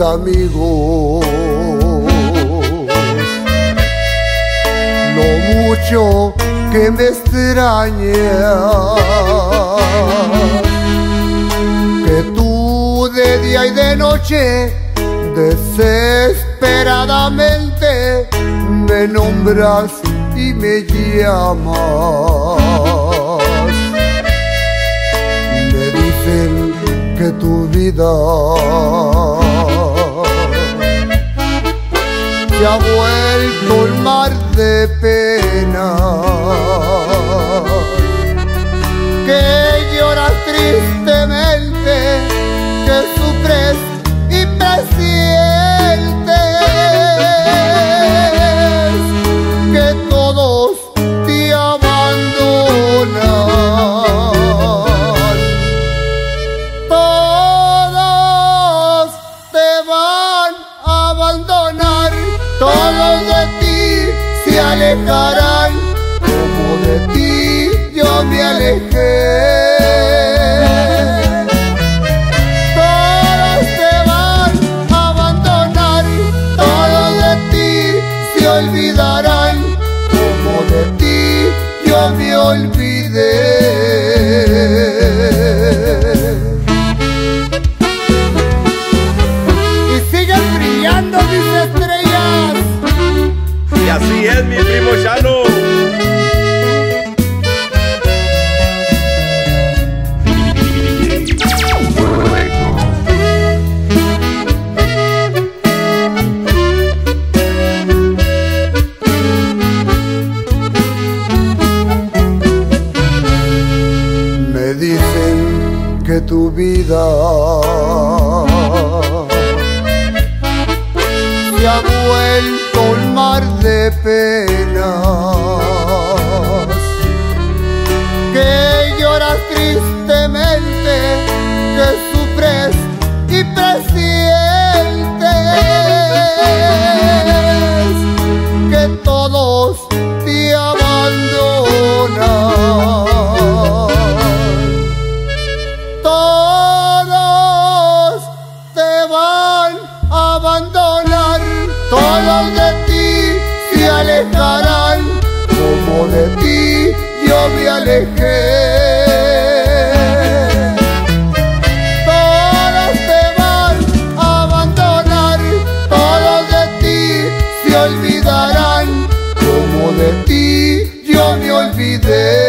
amigos lo mucho que me extraña que tú de día y de noche desesperadamente me nombras y me llamas. Me dicen que tu vida que lloras tristemente que sufres y presientes. Que todos te abandonan. Todos te van a abandonar. Todos alejarán como de ti yo me alejé todos te van a abandonar, todos de ti se olvidarán, como de ti yo me olvidé. Y siguen brillando. Y así es, mi primo Chano. Me dicen que tu vida se ha tristemente, que sufres y presientes que todos te abandonan. Todos te van a abandonar, todos de ti se alejarán, como de ti yo me alejé. y yo me olvidé.